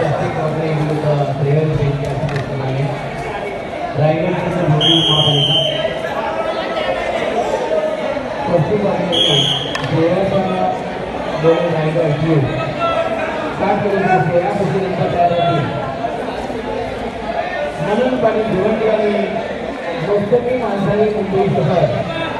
प्रत्येक वाजता विरुद्ध प्रेयर पेटी असं दिसून आहे रायगडचं भोगी महापालिका प्रत्येक वाजता प्रेयरचा दोन रायगड जीव काय करून प्रेरणा नंतर तयार होती म्हणून पाणी भिवंडी आणि मोस्तकी माणसाने मुंबई शहर